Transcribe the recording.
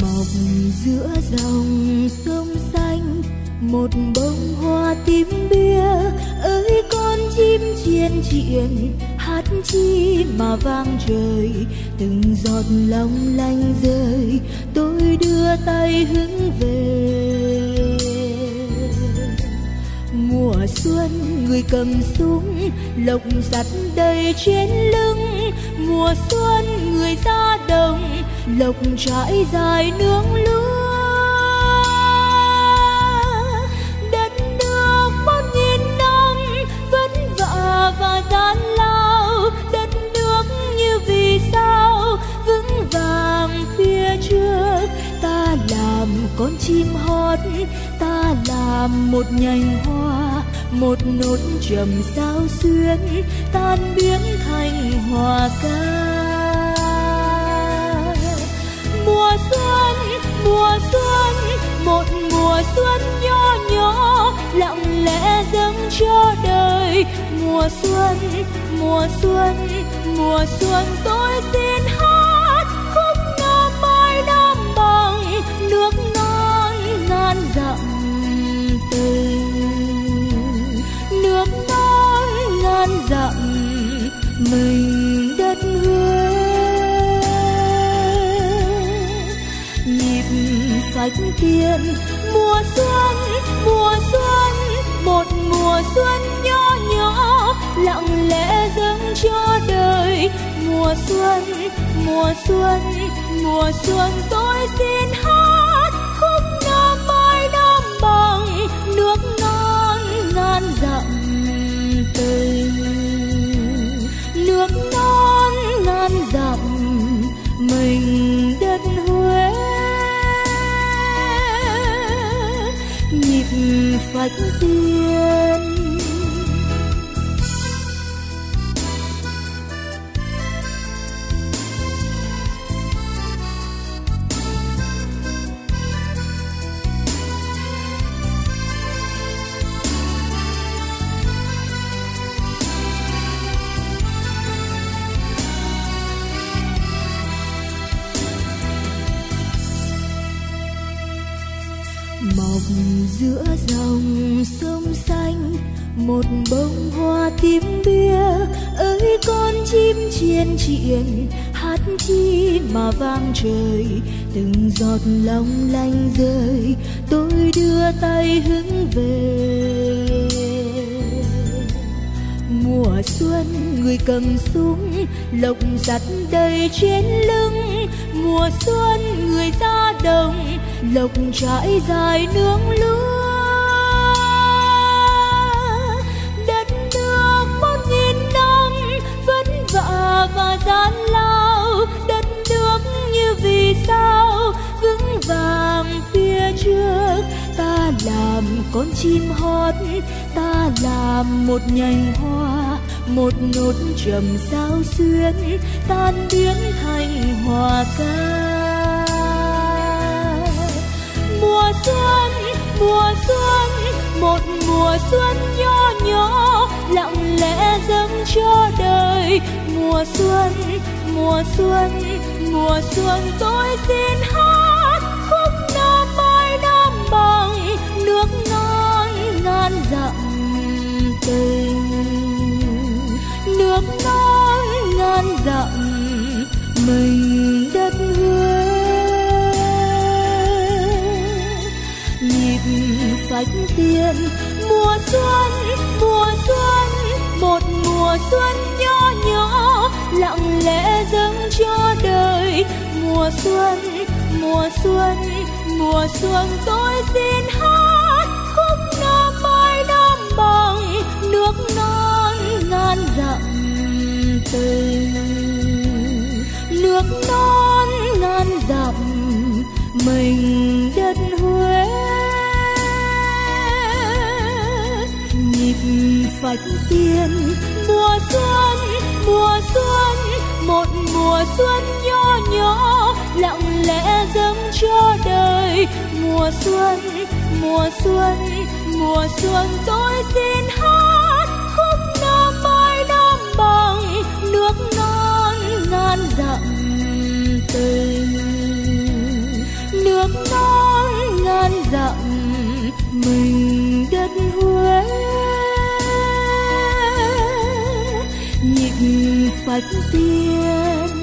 mọc giữa dòng sông xanh, một bông hoa tím bia. Ơi, con chim chiên triền hát chi mà vang trời. Từng giọt long lanh rơi, tôi đưa tay hướng về mùa xuân, người cầm súng lộc sắt đầy trên lưng. Mùa xuân, người ra đồng, lộc trải dài nương lúa chim hót, ta làm một nhành hoa, một nốt trầm sao xuyên tan biến thành hòa ca mùa xuân mùa xuân, một mùa xuân nho nhỏ, lặng lẽ dâng cho đời. Mùa xuân mùa xuân mùa xuân tôi ngàn dặm mình đất hương nhịp phách tiền mùa xuân mùa xuân, một mùa xuân nhỏ nhỏ, lặng lẽ dâng cho đời. Mùa xuân mùa xuân mùa xuân, tôi xin hát. Đất Huế nhịp phách tiên giữa dòng sông xanh, một bông hoa tím bia, ơi con chim chiên triền hát chi mà vang trời, từng giọt long lanh rơi, tôi đưa tay hướng về. Mùa xuân người cầm súng lộc giặt đầy trên lưng, mùa xuân người ra đồng lộc trải dài nương lúa. Đất nước một nghìn năm vất vả và gian lao. Đất nước như vì sao? Vững vàng phía trước. Ta làm con chim hót, ta làm một nhành hoa. Một nốt trầm sao xuyên tan biến thành hòa ca mùa xuân mùa xuân, một mùa xuân nho nhỏ, lặng lẽ dâng cho đời. Mùa xuân mùa xuân mùa xuân, tôi xin hát phách tiền mùa xuân mùa xuân, một mùa xuân nhỏ nhỏ, lặng lẽ dâng cho đời. Mùa xuân mùa xuân mùa xuân, tôi xin hát, khúc nam mai nam bằng nước non ngàn dặm tình. Nước non ngàn dặm mình đất phật tiên. Mùa xuân mùa xuân, một mùa xuân nho nhỏ, lặng lẽ dâng cho đời. Mùa xuân mùa xuân mùa xuân, tôi xin hát, khúc nam mai nam bằng nước non ngàn dặm tình. Nước non ngàn dặm mình đất huế. phật tiên